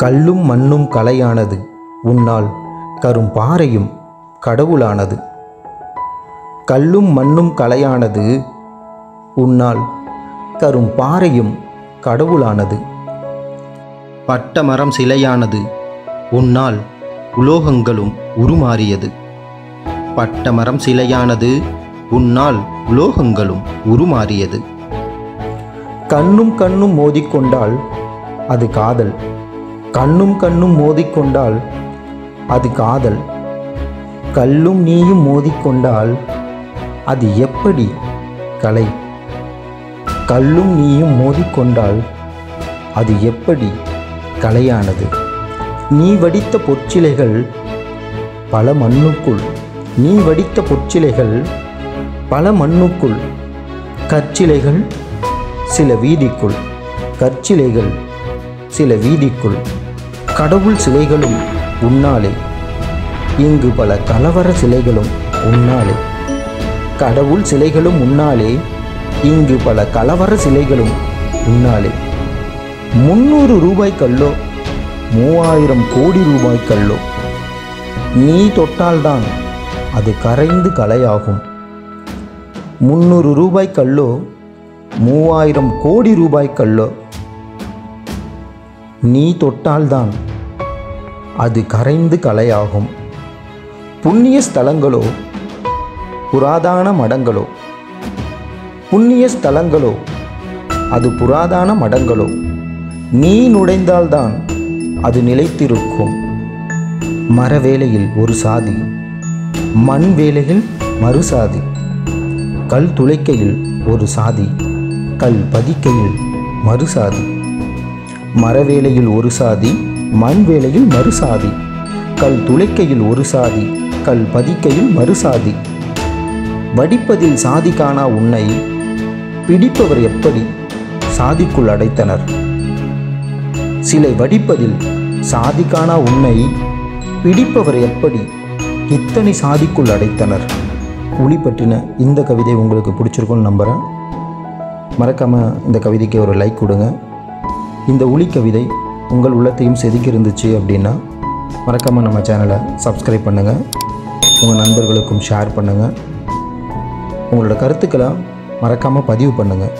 கல்லும் மண்ணும் கலையானது. உன்னால் கரும் பாறையும் கடவுளானது. கல்லும் மண்ணும் கலையானது. உன்னால் கரும் பாறையும் கடவுளானது. பட்டமரம் சிலையானது. உன்னால் உலோகங்களும் உருமாறியது. பட்டமரம் சிலையானது. உன்னால் உலோகங்களும் உருமாறியது. கண்ணும் கண்ணும் மோதிக்கொண்டால் அது காதல். கண்ணும் கண்ணும் மோதிக்கொண்டால் அது காதல். கல்லும் நீயும் மோதிக்கொண்டால் அது எப்படி கலை. கல்லும் நீயும் மோதிக்கொண்டால் அது எப்படி கலையானது. நீ வடித்த பொற்சிலைகள் பல மண்ணுக்குள். நீ வடித்த பொற்சிலைகள் பல மண்ணுக்குள். கற்சிலைகள் சில வீதிக்குள். கற்சிலைகள் சில வீதிக்குள். கடவுள் சிலைகளும் உன்னாலே. இங்கு பல கலவர சிலைகளும் உன்னாலே. கடவுள் சிலைகளும் உன்னாலே. இங்கு பல கலவர சிலைகளும் உன்னாலே. முந்நூறு ரூபாய் கல்லோ மூவாயிரம் கோடி ரூபாய் கல்லோ. நீ தொட்டால்தான் அது கரைந்து கலையாகும் முந்நூறு ரூபாய் கல்லோ மூவாயிரம் கோடி ரூபாய் கல்லோ. நீ தொட்டால்தான். அது கரைந்து கலையாகும் புண்ணிய ஸ்தலங்களோ புராதான மடங்களோ புண்ணிய ஸ்தலங்களோ அது புராதான மடங்களோ நீ நுழைந்தால்தான் அது நிலைத்திருக்கும். மர வேலையில் ஒரு சாதி மண் வேலையில் மறு சாதி கல் துளைக்கையில் ஒரு சாதி கல் பதிக்கையில் மறு சாதி. மரவேலையில் ஒரு சாதி மண் வேலையில் மறு சாதி கல் துளைக்கையில் ஒரு சாதி கல் பதிக்கையில் மறு சாதி. வடிப்பதில் சாதி காணா உன்னை பிடிப்பவர் எப்படி? சாதிக்குள் அடைத்தனர். சிலை வடிப்பதில் சாதி காணா உன்னை பிடிப்பவர் எப்படி? இத்தனை சாதிக்குள் அடைத்தனர். புலி பற்றின இந்த கவிதை உங்களுக்கு பிடிச்சிருக்கும்னு நம்புகிறேன் மறக்காமல் இந்த கவிதைக்கு ஒரு லைக் கொடுங்க. இந்த ஒளி கவிதை உங்கள் உள்ளத்தையும் செதுக்கி இருந்துச்சு அப்படின்னா மறக்காமல் நம்ம சேனலை சப்ஸ்கிரைப் பண்ணுங்கள் உங்கள் நண்பர்களுக்கும் ஷேர் பண்ணுங்கள் உங்களோட கருத்துக்களை மறக்காமல் பதிவு பண்ணுங்கள்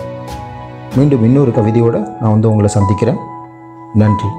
மீண்டும் இன்னொரு கவிதையோடு நான் வந்து உங்களை சந்திக்கிறேன். நன்றி.